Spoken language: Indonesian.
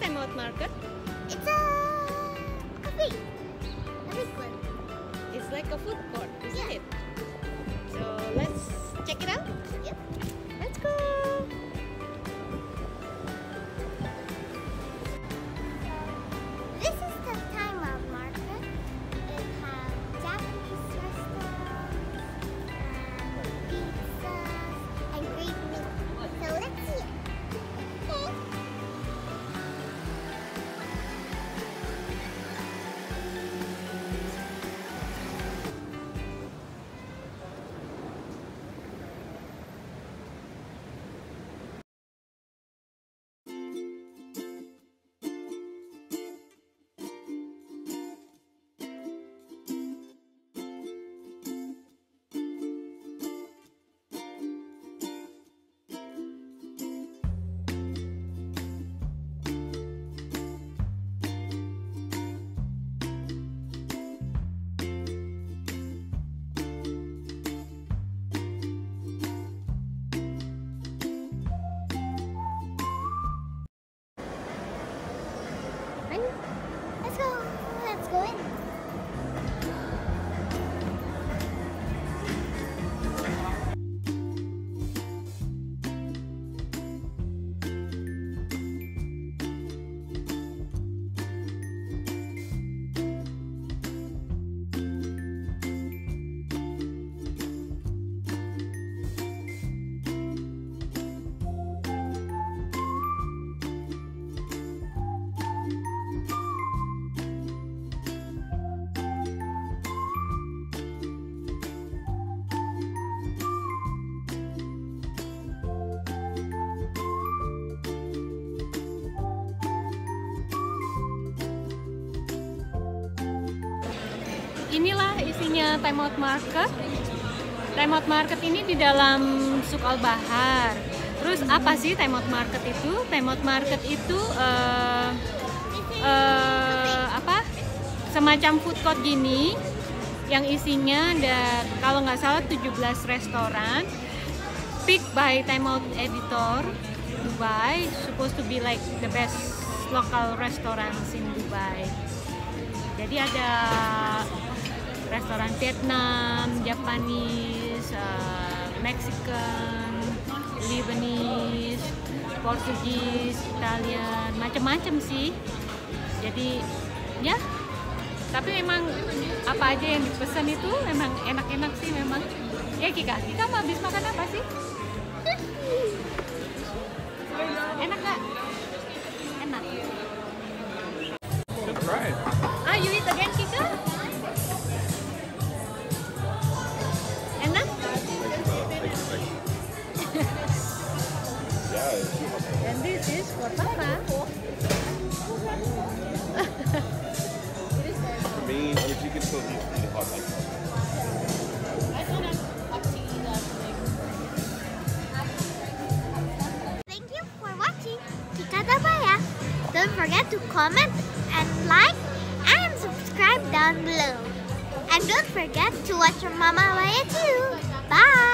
Time Out Market? It's a cafe. A big one. It's like a food court, isn't Yeah. Inilah isinya Time Out Market. Time Out Market ini di dalam Suk Al Bahar. Terus apa sih Time Out Market itu? Time Out Market itu eh, eh, apa? Semacam food court gini yang isinya ada kalau nggak salah 17 restoran picked by Time Out Editor Dubai supposed to be like the best local restaurants in Dubai. Jadi ada restoran Vietnam, Japanese, uh, Mexican, Lebanese, Portugis, Italian, macam-macam sih. Jadi ya, tapi memang apa aja yang dipesan itu memang enak-enak sih memang. Ya Kika, Kika mau habis makan apa sih? Enak nggak? To comment and like and subscribe down below. And don't forget to watch your Mama Baya too. Bye.